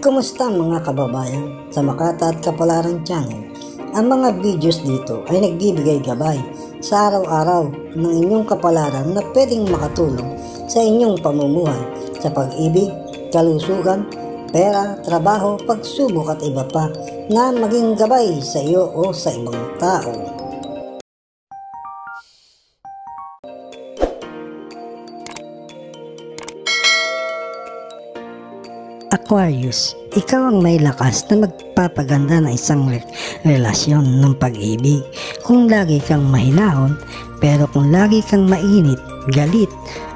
Kumusta mga kababayan sa Makata at Kapalaran Channel? Ang mga videos dito ay nagbibigay gabay sa araw-araw ng inyong kapalaran na pwedeng makatulong sa inyong pamumuhay sa pag-ibig, kalusugan, pera, trabaho, pagsubok at iba pa na maging gabay sa iyo o sa ibang tao. Aquarius, ikaw ang may lakas na magpapaganda ng isang re- relasyon ng pag-ibig. Kung lagi kang mahinahon, pero kung lagi kang mainit, galit,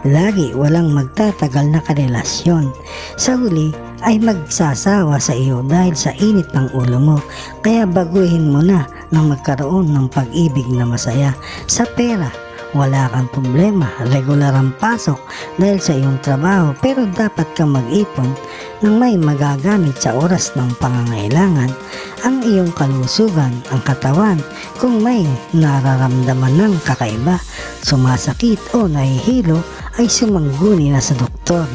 lagi walang magtatagal na karelasyon. Sa huli ay magsasawa sa iyo dahil sa init ng ulo mo. Kaya baguhin mo na nang magkaroon ng pag-ibig na masaya sa pera wala kang problema, regular ang pasok dahil sa iyong trabaho. Pero dapat kang mag-ipon ng may magagamit sa oras ng pangangailangan ang iyong kalusugan, ang katawan. Kung may nararamdaman ng kakaiba, sumasakit o nahihilo ay sumangguni na sa doktor.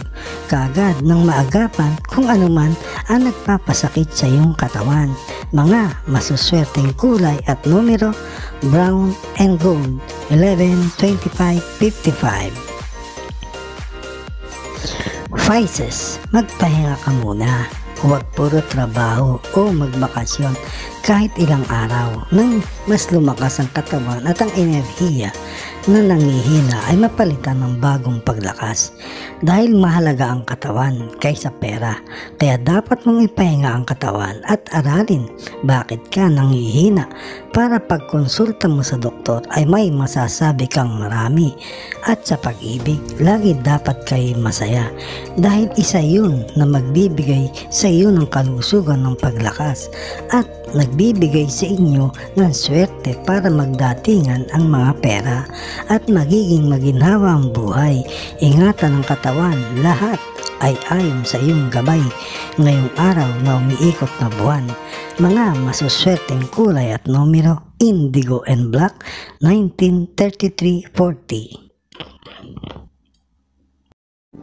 Kaagad ng maagapan kung anuman ang nagpapasakit sa iyong katawan. Mga masuswerteng kulay at numero, brown and gold, 11, 25, 55. Vices, magpahinga ka muna. Huwag puro trabaho o magbakasyon kahit ilang araw nang mas lumakas ang katawan at ang enerhiya na nangihina ay mapalitan ng bagong paglakas. Dahil mahalaga ang katawan kaysa pera kaya dapat mong ipahinga ang katawan at aralin bakit ka nangihina. Para pagkonsulta mo sa doktor ay may masasabi kang marami at sa pag-ibig lagi dapat kayo masaya. Dahil isa yun na magbibigay sa iyo ng kalusugan ng paglakas at nagbibigay sa inyo ng swerte para magdatingan ang mga pera at magiging maginhawa ang buhay. Ingatan ang katawan, lahat ay ayon sa iyong gabay ngayong araw na umiikot na buwan. Mga masuswerteng kulay at numero, indigo and black, 1933-40.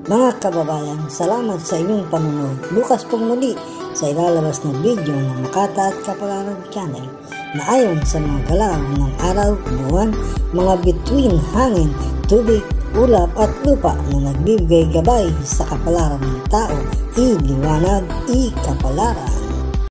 Mga kababayan, salamat sa inyong panunod. Bukas pong muli sa ilalabas na video ng Makata at Kapalaran Channel na ayon sa mga galaw ng araw, buwan, mga bituin, hangin, tubig, ulap at lupa na nagbibigay gabay sa kapalaran ng tao, iliwanag, ikapalaran.